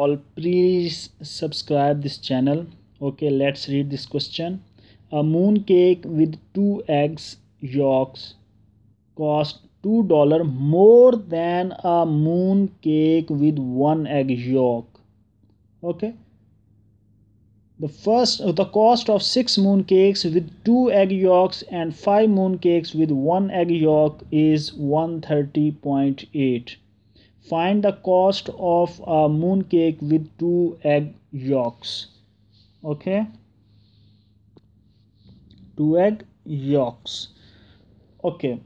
all please subscribe this channel. Okay let's read this question. A moon cake with two eggs yolks cost two dollar more than a moon cake with one egg yolk. Okay. The first the cost of six moon cakes with two egg yolks and five moon cakes with one egg yolk is 130.8 find the cost of a moon cake with two egg yolks. Okay? Two egg yolks. Okay.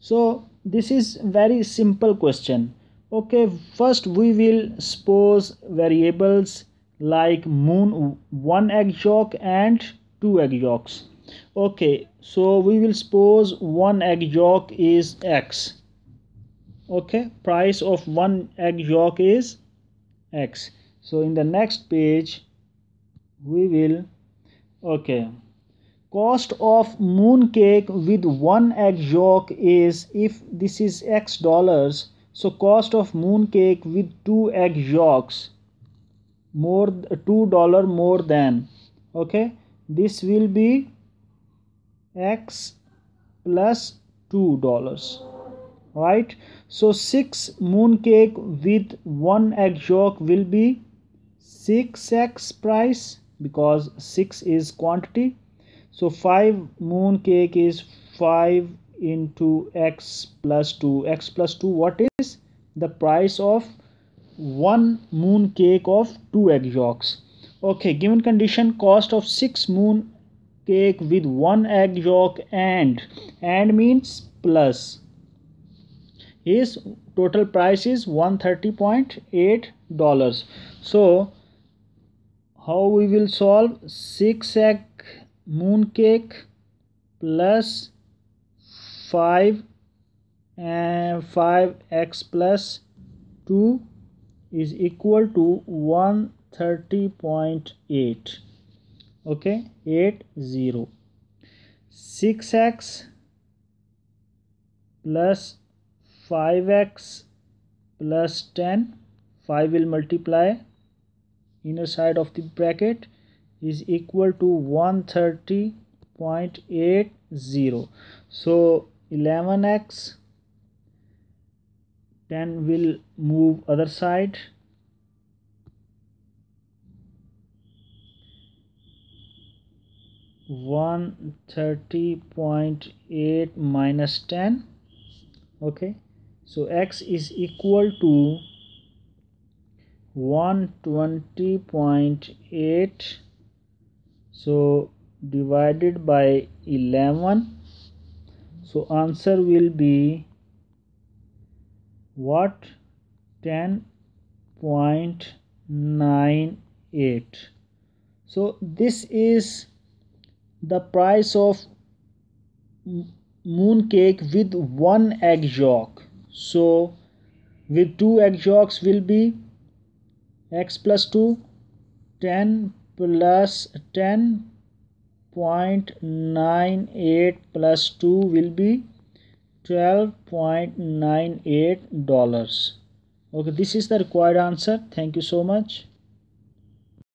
So this is very simple question. Okay first we will suppose variables like moon one egg yolk and two egg yolks. Okay so we will suppose one egg yolk is x okay price of one egg yolk is x. So in the next page we will okay. Cost of moon cake with one egg yolk is if this is x dollars so cost of moon cake with two egg yolks more two dollar more than okay. This will be x plus two dollars right? So 6 moon cake with one egg yolk will be 6x price because 6 is quantity. So 5 moon cake is 5 into x plus 2 x plus 2 what is the price of one moon cake of two egg yolks? Okay given condition cost of 6 moon cake with one egg yolk and and means plus his total price is 130.8 dollars. So how we will solve 6 egg moon cake plus 5 and 5x plus 2 is equal to 130.8 okay 8 0 6x plus 5x plus 10 5 will multiply. Inner side of the bracket is equal to 130.80 so 11x 10 will move other side. One thirty point eight minus ten. Okay so x is equal to 120.8 so divided by 11 so answer will be what? 10.98 so this is the price of moon cake with one egg yolk so with two egg yolks will be x plus 2 10 plus 10.98 plus 2 will be 12.98 dollars. Okay this is the required answer. Thank you so much